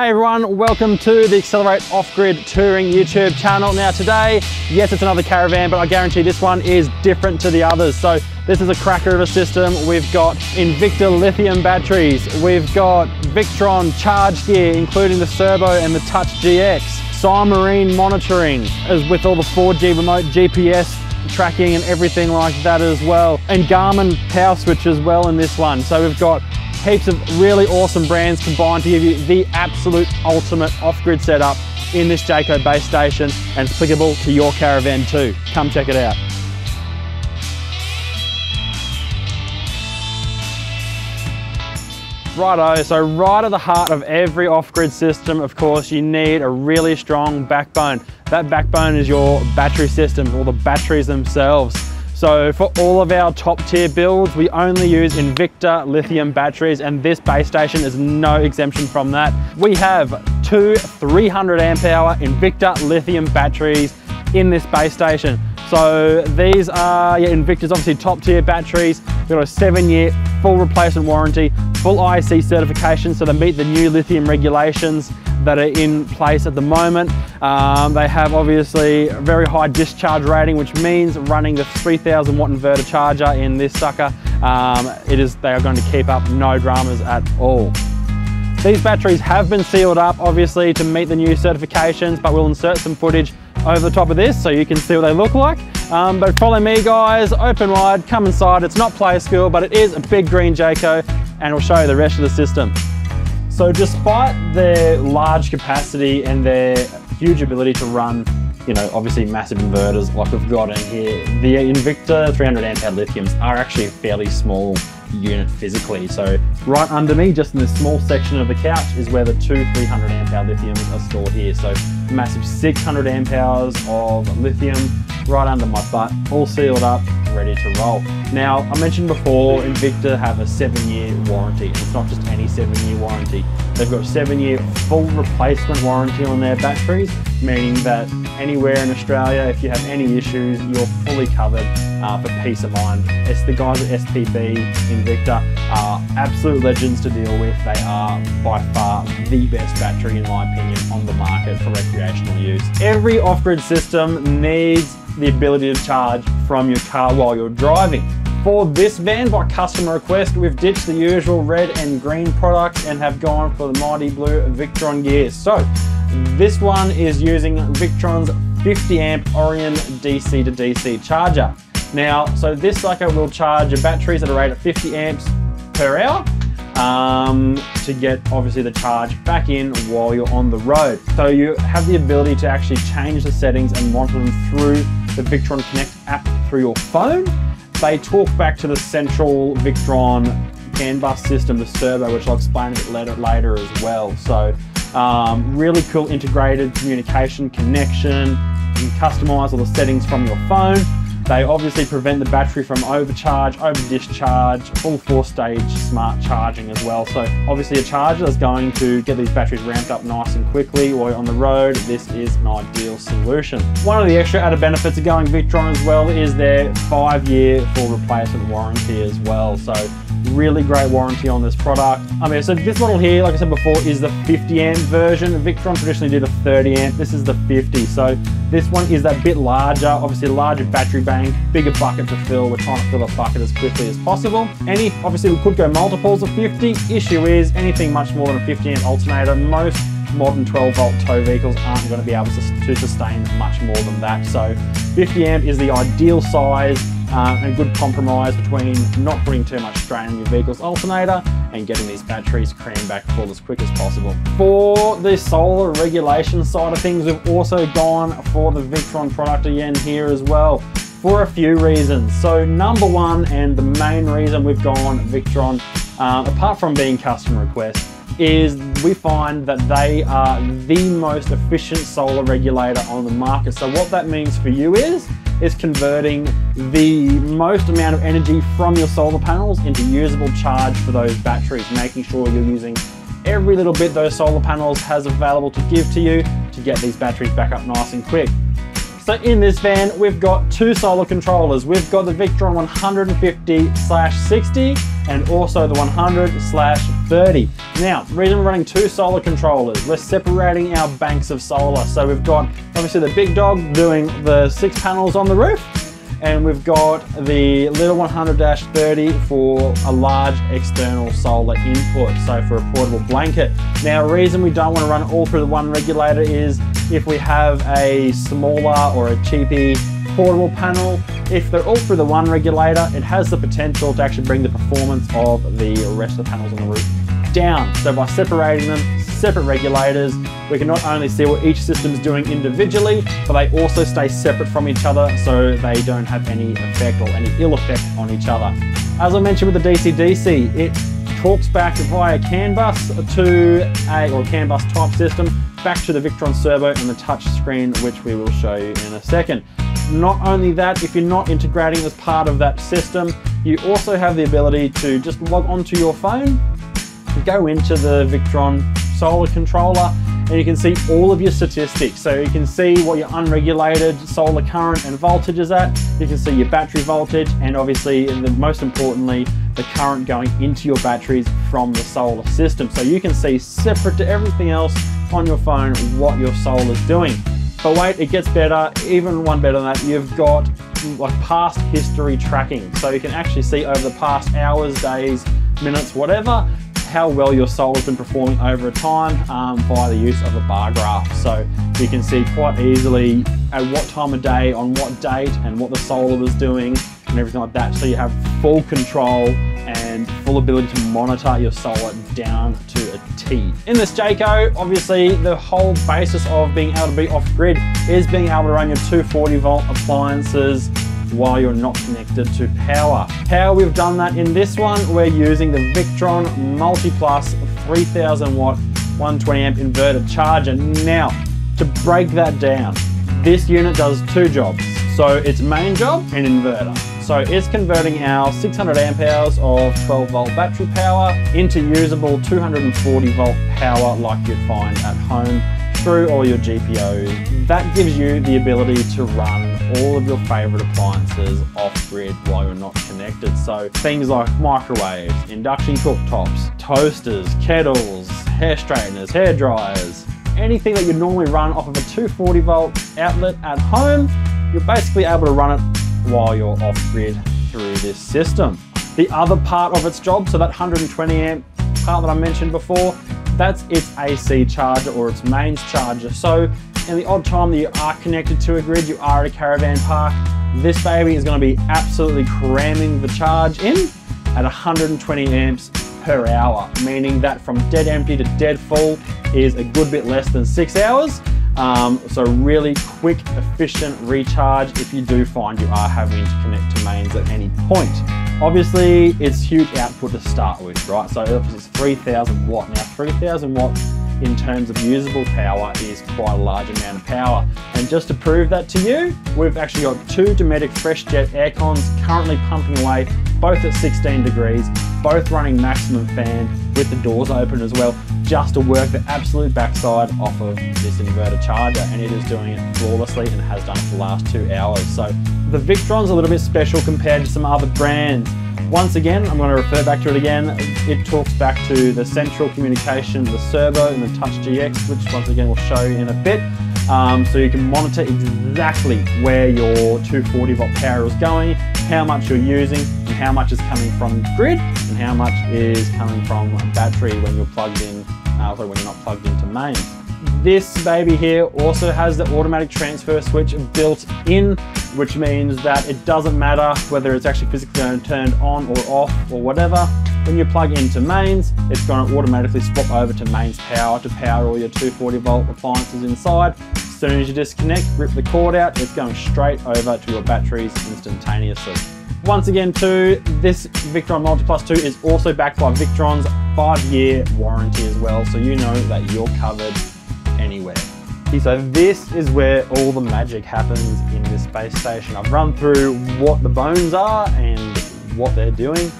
Hey everyone, welcome to the Accelerate Off-Grid Touring YouTube channel. Now today, yes it's another caravan, but I guarantee this one is different to the others. So this is a cracker of a system. We've got Invicta lithium batteries. We've got Victron charge gear, including the Cerbo and the Touch GX. Simarine monitoring, as with all the 4G remote GPS tracking and everything like that as well. And Garmin power switch as well in this one. So we've got heaps of really awesome brands combined to give you the absolute ultimate off-grid setup in this Jayco base station and applicable to your caravan too. Come check it out. Righto, so right at the heart of every off-grid system, of course, you need a really strong backbone. That backbone is your battery system, or the batteries themselves. So for all of our top tier builds, we only use Invicta lithium batteries and this base station is no exemption from that. We have two 300 amp hour Invicta lithium batteries in this base station. So these are yeah, Invicta's obviously top tier batteries. We've got a seven year full replacement warranty, full IEC certification so they meet the new lithium regulations that are in place at the moment. Um, they have obviously a very high discharge rating, which means running the 3000 watt inverter charger in this sucker, um, it is, they are going to keep up no dramas at all. These batteries have been sealed up, obviously, to meet the new certifications, but we'll insert some footage over the top of this so you can see what they look like. Um, but follow me guys, open wide, come inside. It's not play school, but it is a big green Jayco and we'll show you the rest of the system. So despite their large capacity and their huge ability to run, you know, obviously massive inverters like we've got in here, the Invicta 300 amp hour lithiums are actually a fairly small unit physically. So right under me, just in this small section of the couch, is where the two 300 amp hour lithiums are stored here. So massive 600 amp hours of lithium right under my butt, all sealed up, ready to roll. Now, I mentioned before, Invicta have a seven year warranty. It's not just any seven year warranty. They've got a seven year full replacement warranty on their batteries, meaning that anywhere in Australia, if you have any issues, you're fully covered uh, for peace of mind. It's the guys at SPB Invicta are absolute legends to deal with. They are by far the best battery, in my opinion, on the market for recreational use. Every off-grid system needs the ability to charge from your car while you're driving. For this van, by customer request, we've ditched the usual red and green products and have gone for the mighty blue Victron gears. So, this one is using Victron's 50 amp Orion DC to DC charger. Now, so this sucker will charge your batteries at a rate of 50 amps per hour um, to get obviously the charge back in while you're on the road. So you have the ability to actually change the settings and monitor them through the Victron Connect app through your phone they talk back to the central Victron CAN bus system, the Cerbo, which I'll explain a bit later, later as well. So um, really cool integrated communication connection. You can customize all the settings from your phone. They obviously prevent the battery from overcharge, over discharge, full four stage smart charging as well. So obviously a charger is going to get these batteries ramped up nice and quickly while you're on the road. This is an ideal solution. One of the extra added benefits of going Victron as well is their five year full replacement warranty as well. So really great warranty on this product. I mean, so this model here, like I said before, is the 50 amp version. Victron traditionally did a 30 amp. This is the 50. So this one is that bit larger, obviously a larger battery bank, bigger bucket to fill. We're trying to fill a bucket as quickly as possible. Any, obviously we could go multiples of 50. Issue is anything much more than a 50 amp alternator, most modern 12 volt tow vehicles aren't going to be able to, to sustain much more than that. So 50 amp is the ideal size uh, a good compromise between not putting too much strain on your vehicle's alternator and getting these batteries crammed back full as quick as possible. For the solar regulation side of things, we've also gone for the Victron product again here as well for a few reasons. So number one, and the main reason we've gone Victron, uh, apart from being customer request, is we find that they are the most efficient solar regulator on the market. So what that means for you is, is converting the most amount of energy from your solar panels into usable charge for those batteries, making sure you're using every little bit those solar panels has available to give to you to get these batteries back up nice and quick. So in this van, we've got two solar controllers. We've got the Victron 150 slash 60 and also the 100 slash 30. Now, the reason we're running two solar controllers, we're separating our banks of solar. So we've got obviously the big dog doing the six panels on the roof, and we've got the little 100-30 for a large external solar input, so for a portable blanket. Now, the reason we don't want to run all through the one regulator is if we have a smaller or a cheapy portable panel, if they're all through the one regulator, it has the potential to actually bring the performance of the rest of the panels on the roof down. So by separating them, separate regulators, we can not only see what each system is doing individually, but they also stay separate from each other so they don't have any effect or any ill effect on each other. As I mentioned with the DC-DC, it talks back via CAN bus to a, or CAN bus type system, back to the Victron Cerbo and the touch screen, which we will show you in a second. Not only that, if you're not integrating as part of that system, you also have the ability to just log onto your phone, go into the Victron solar controller and you can see all of your statistics. So you can see what your unregulated solar current and voltage is at. You can see your battery voltage and obviously, and the, most importantly, the current going into your batteries from the solar system. So you can see separate to everything else on your phone what your solar is doing. But wait, it gets better, even one better than that. You've got like past history tracking. So you can actually see over the past hours, days, minutes, whatever, how well your solar's been performing over time um, via the use of a bar graph. So you can see quite easily at what time of day, on what date, and what the solar was doing, and everything like that. So you have full control full ability to monitor your solar down to a T. In this Jayco, obviously the whole basis of being able to be off grid is being able to run your 240 volt appliances while you're not connected to power. How we've done that in this one, we're using the Victron MultiPlus 3000 watt 120 amp inverter charger. Now, to break that down, this unit does two jobs. So its main job, an inverter. So it's converting our 600 amp hours of 12 volt battery power into usable 240 volt power like you'd find at home through all your GPOs. That gives you the ability to run all of your favorite appliances off grid while you're not connected. So things like microwaves, induction cooktops, toasters, kettles, hair straighteners, hair dryers, anything that you'd normally run off of a 240 volt outlet at home, you're basically able to run it while you're off grid through this system. The other part of its job, so that 120 amp part that I mentioned before, that's its AC charger or its mains charger. So in the odd time that you are connected to a grid, you are at a caravan park, this baby is gonna be absolutely cramming the charge in at 120 amps per hour, meaning that from dead empty to dead full is a good bit less than six hours. Um, so really quick, efficient recharge if you do find you are having to connect to mains at any point. Obviously, it's huge output to start with, right? So it's 3000 watt. Now, 3000 watts in terms of usable power is quite a large amount of power. And just to prove that to you, we've actually got two Dometic FreshJet aircons currently pumping away, both at 16 degrees, both running maximum fan with the doors open as well, just to work the absolute backside off of this inverter charger. And it is doing it flawlessly and has done it for the last two hours. So the Victron's a little bit special compared to some other brands. Once again, I'm going to refer back to it again. It talks back to the central communication, the Cerbo and the Touch GX, which once again we'll show you in a bit. Um, so you can monitor exactly where your 240 volt power is going, how much you're using, and how much is coming from grid, and how much is coming from battery when you're plugged in, uh, when you're not plugged into mains. This baby here also has the automatic transfer switch built in, which means that it doesn't matter whether it's actually physically turned on or off or whatever. When you plug into mains, it's going to automatically swap over to mains power to power all your 240 volt appliances inside. As soon as you disconnect, rip the cord out, it's going straight over to your batteries instantaneously. Once again too, this Victron MultiPlus 2 is also backed by Victron's five year warranty as well, so you know that you're covered anywhere. So this is where all the magic happens in this base station. I've run through what the bones are and what they're doing.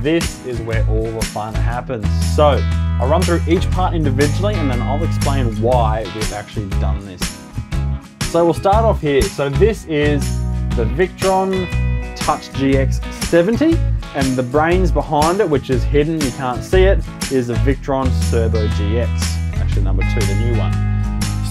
This is where all the fun happens. So I'll run through each part individually and then I'll explain why we've actually done this. So we'll start off here. So this is the Victron Touch GX 70 and the brains behind it, which is hidden, you can't see it, is the Victron Cerbo GX, number two, the new one.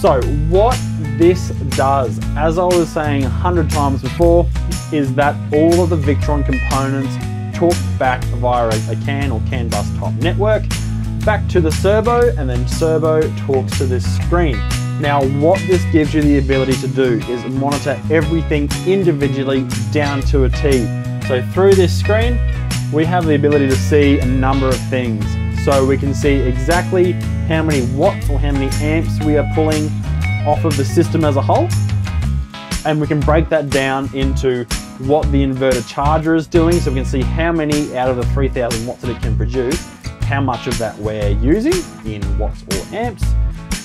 So what this does, as I was saying a hundred times before, is that all of the Victron components talk back via a CAN or CAN bus type network back to the Cerbo and then Cerbo talks to this screen. Now what this gives you the ability to do is monitor everything individually down to a T. So through this screen, we have the ability to see a number of things. So we can see exactly how many watts or how many amps we are pulling off of the system as a whole. And we can break that down into what the inverter charger is doing. So we can see how many out of the 3000 watts that it can produce, how much of that we're using in watts or amps.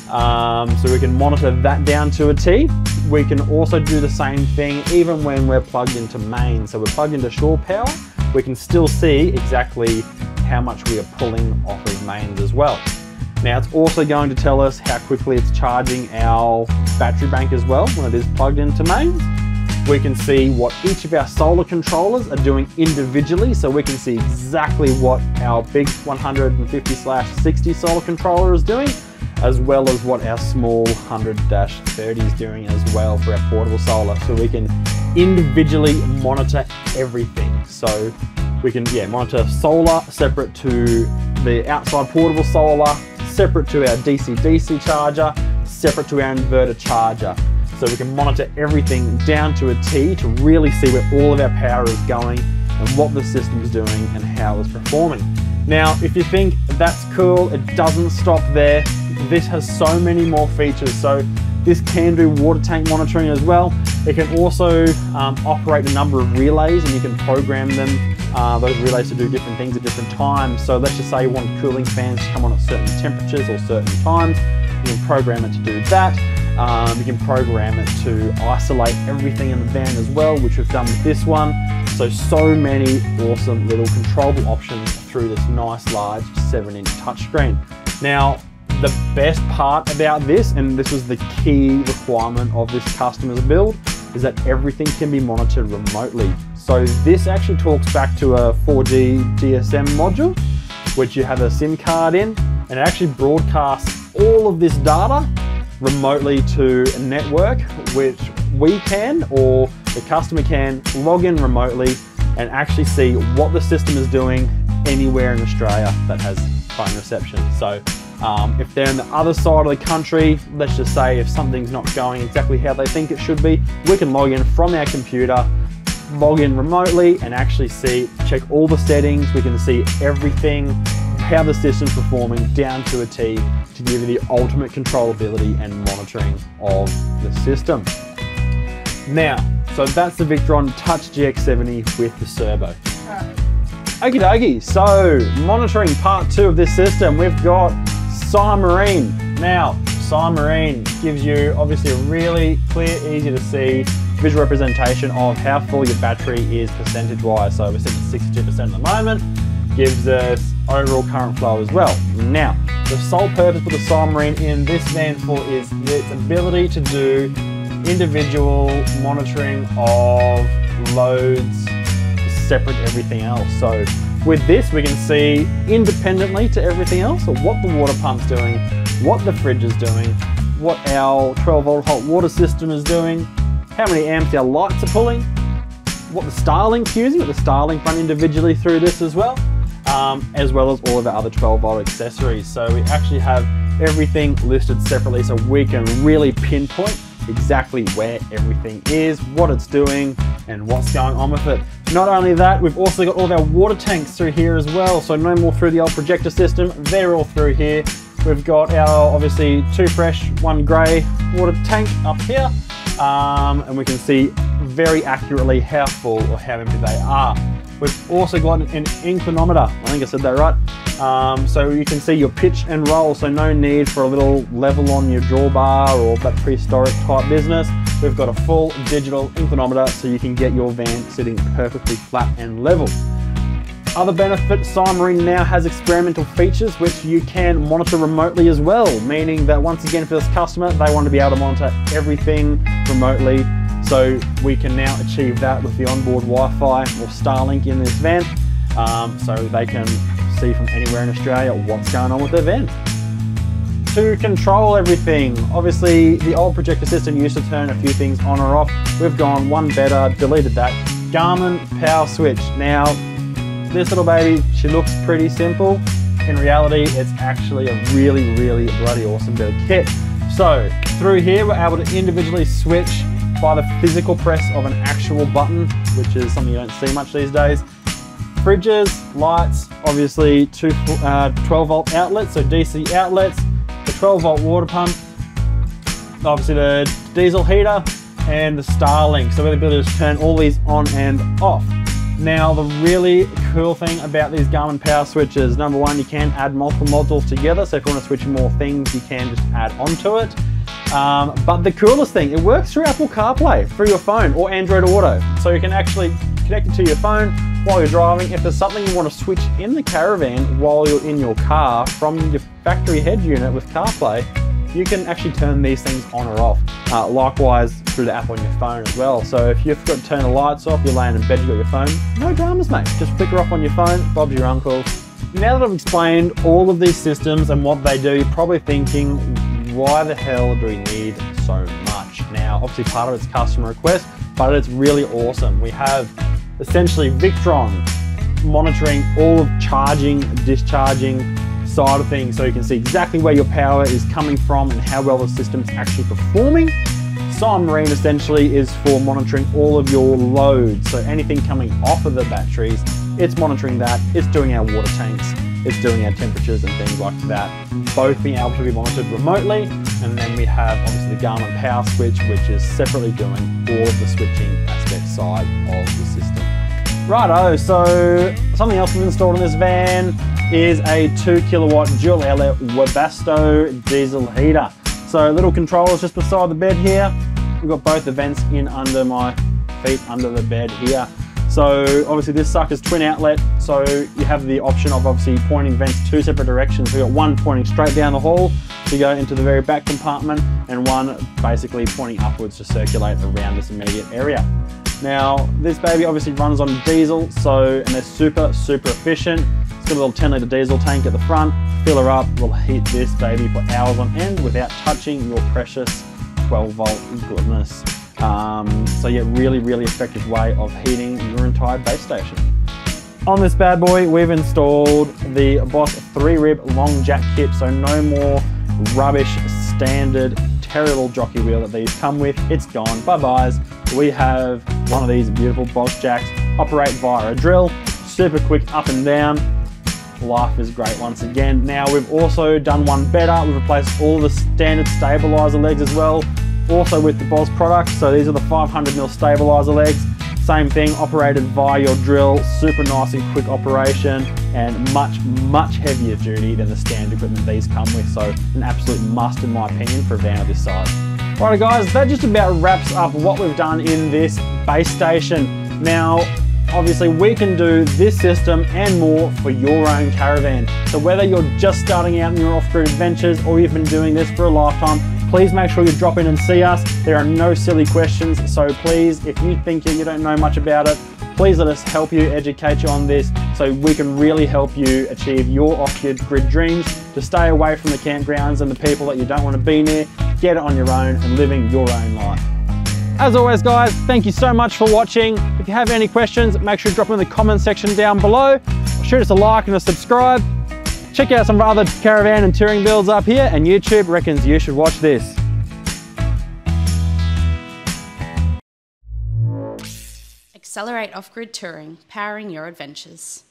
Um, so we can monitor that down to a T. We can also do the same thing even when we're plugged into main. So we're plugged into shore power, we can still see exactly how much we are pulling off of mains as well. Now it's also going to tell us how quickly it's charging our battery bank as well when it is plugged into mains. We can see what each of our solar controllers are doing individually so we can see exactly what our big 150 60 solar controller is doing as well as what our small 100-30 is doing as well for our portable solar so we can individually monitor everything so we can yeah monitor solar separate to the outside portable solar, separate to our DC-DC charger, separate to our inverter charger. So we can monitor everything down to a T to really see where all of our power is going and what the system is doing and how it's performing. Now, if you think that's cool, it doesn't stop there. This has so many more features. So this can do water tank monitoring as well. It can also um, operate a number of relays and you can program them, uh, those relays to do different things at different times. So let's just say you want cooling fans to come on at certain temperatures or certain times. You can program it to do that. Um, you can program it to isolate everything in the van as well, which we've done with this one. So, so many awesome little controllable options through this nice large 7 inch touchscreen. Now, the best part about this, and this was the key requirement of this customer's build, is that everything can be monitored remotely. So this actually talks back to a 4G GSM module, which you have a SIM card in, and it actually broadcasts all of this data remotely to a network, which we can, or the customer can, log in remotely and actually see what the system is doing anywhere in Australia that has fine reception. So um, if they're in the other side of the country, let's just say if something's not going exactly how they think it should be, we can log in from our computer, log in remotely and actually see, check all the settings. We can see everything, how the system's performing down to a T to give you the ultimate controllability and monitoring of the system. Now, so that's the Victron Touch GX70 with the Cerbo. Okie dokie, so monitoring part two of this system, we've got Marine. Now, Marine gives you obviously a really clear, easy to see visual representation of how full your battery is percentage-wise. So we're sitting at 62% at the moment, gives us overall current flow as well. Now, the sole purpose for the Marine in this for is its ability to do individual monitoring of loads separate everything else. So with this, we can see independently to everything else, what the water pump's doing, what the fridge is doing, what our 12 volt hot water system is doing, how many amps our lights are pulling, what the Starlink's using, what the Starlink run individually through this as well, um, as well as all of our other 12 volt accessories. So we actually have everything listed separately so we can really pinpoint exactly where everything is, what it's doing, and what's going on with it. Not only that, we've also got all of our water tanks through here as well. So no more through the old Projecta system, they're all through here. We've got our, obviously, two fresh, one grey water tank up here. Um, and we can see very accurately how full or how empty they are. We've also got an inclinometer. I think I said that right. Um, so you can see your pitch and roll, so no need for a little level on your drawbar or that prehistoric type business. We've got a full digital inclinometer so you can get your van sitting perfectly flat and level. Other benefit, Marine now has experimental features which you can monitor remotely as well, meaning that once again for this customer, they want to be able to monitor everything remotely. So we can now achieve that with the onboard Wi-Fi or Starlink in this van. Um, so they can see from anywhere in Australia what's going on with their van. To control everything, obviously the old Projecta system used to turn a few things on or off. We've gone one better, deleted that. Garmin power switch. Now this little baby, she looks pretty simple. In reality, it's actually a really, really bloody awesome bit of kit. So through here, we're able to individually switch by the physical press of an actual button, which is something you don't see much these days. Fridges, lights, obviously two uh, 12 volt outlets, so DC outlets, the 12 volt water pump, obviously the diesel heater, and the Starlink. So we're able to turn all these on and off. Now, the really cool thing about these Garmin power switches, number one, you can add multiple modules together. So if you want to switch more things, you can just add onto it. Um, but the coolest thing, it works through Apple CarPlay, through your phone or Android Auto. So you can actually connect it to your phone while you're driving. If there's something you want to switch in the caravan while you're in your car from your factory head unit with CarPlay, you can actually turn these things on or off. Uh, likewise through the app on your phone as well. So if you've got to turn the lights off, you're laying in bed, you've got your phone, no dramas mate. Just flicker off on your phone, Bob's your uncle. Now that I've explained all of these systems and what they do, you're probably thinking, why the hell do we need so much? Now, obviously part of it's customer request, but it's really awesome. We have essentially Victron monitoring all of charging, discharging, side of things so you can see exactly where your power is coming from and how well the system's actually performing. Marine essentially is for monitoring all of your loads. So anything coming off of the batteries, it's monitoring that. It's doing our water tanks. It's doing our temperatures and things like that. Both being able to be monitored remotely. And then we have obviously the Garmin power switch, which is separately doing all of the switching aspect side of the system. Righto, so something else we've installed in this van is a two kilowatt dual outlet Webasto diesel heater. So little controllers just beside the bed here. We've got both the vents in under my feet under the bed here. So obviously this sucker's twin outlet, so you have the option of obviously pointing vents two separate directions. We've got one pointing straight down the hall to go into the very back compartment and one basically pointing upwards to circulate around this immediate area. Now, this baby obviously runs on diesel, so, and they're super, super efficient. It's got a little 10 litre diesel tank at the front. Fill her up, will heat this baby for hours on end without touching your precious 12 volt goodness. Um, so yeah, really, really effective way of heating your entire base station. On this bad boy, we've installed the BOS 3 rib long jack kit, so no more rubbish standard terrible jockey wheel that these come with. It's gone, bye-byes. We have one of these beautiful BOS jacks, operate via a drill, super quick up and down. Life is great once again. Now we've also done one better. We've replaced all the standard stabilizer legs as well, also with the BOS products. So these are the 500mm stabilizer legs. Same thing, operated via your drill, super nice and quick operation, and much, much heavier duty than the standard equipment these come with. So an absolute must in my opinion for a van of this size. Alright guys, that just about wraps up what we've done in this base station. Now, obviously we can do this system and more for your own caravan. So whether you're just starting out in your off-grid adventures or you've been doing this for a lifetime, please make sure you drop in and see us. There are no silly questions, so please, if you think you don't know much about it, please let us help you, educate you on this, so we can really help you achieve your off-grid dreams to stay away from the campgrounds and the people that you don't want to be near, get it on your own and living your own life. As always guys, thank you so much for watching. If you have any questions, make sure you drop them in the comment section down below. Shoot us a like and a subscribe. Check out some other caravan and touring builds up here and YouTube reckons you should watch this. Accelerate Off-Grid Touring, powering your adventures.